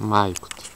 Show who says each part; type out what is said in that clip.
Speaker 1: Maicot.